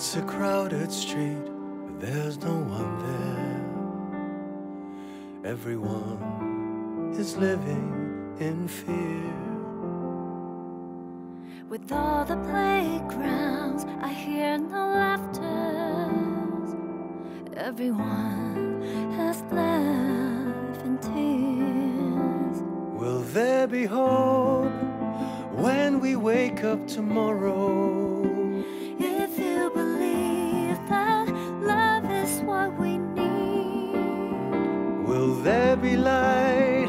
It's a crowded street, but there's no one there. Everyone is living in fear. With all the playgrounds, I hear no laughter. Everyone has left in tears. Will there be hope when we wake up tomorrow? What we need, Will there be light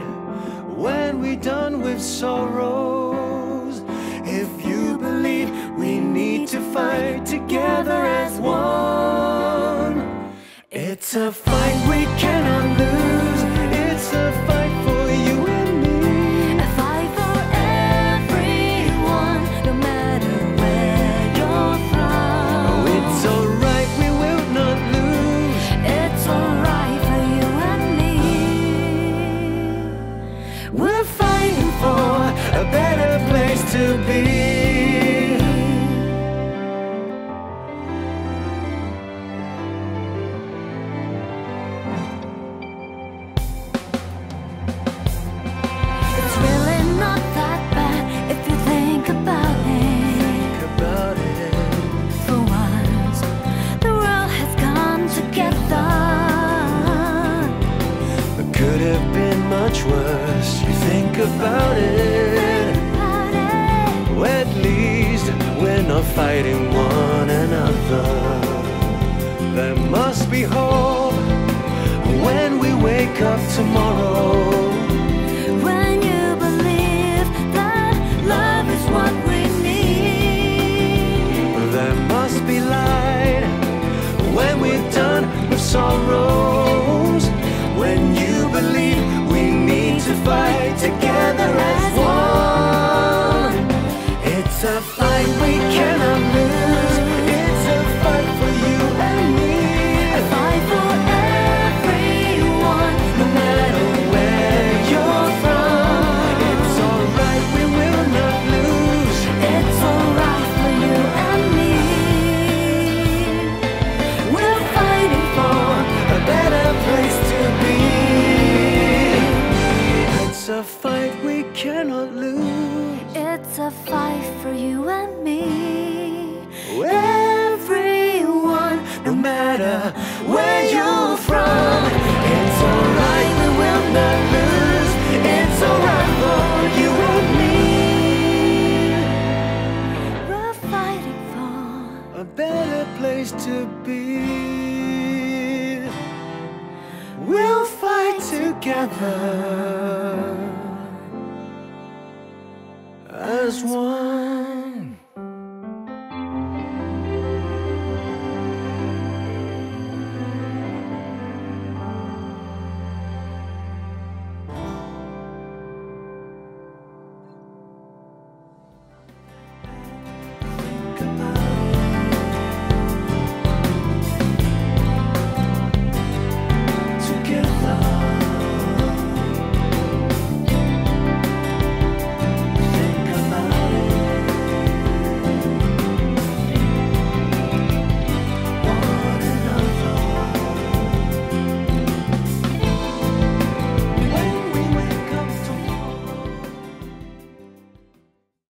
when we're done with sorrows? If you believe we need to fight together as one, it's a fight we cannot lose. Could have been much worse. You think about it. Well, at least we're not fighting one another. There must be hope when we wake up tomorrow. When you believe that love is what we need. There must be light when we're done with sorrows. A fight we cannot lose. It's a fight for you and me. Everyone, no matter where you're from, it's alright, we will not lose. It's alright for you and me. We're fighting for A better place to be. We'll fight together as one.